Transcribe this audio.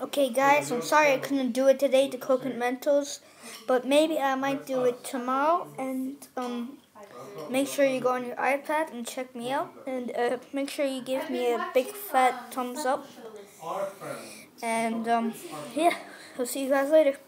Okay, guys, I'm sorry I couldn't do it today, the coconut Mentos, but maybe I might do it tomorrow. And um, make sure you go on your iPad and check me out, and uh, make sure you give me a big fat thumbs up. And um, yeah, I'll see you guys later.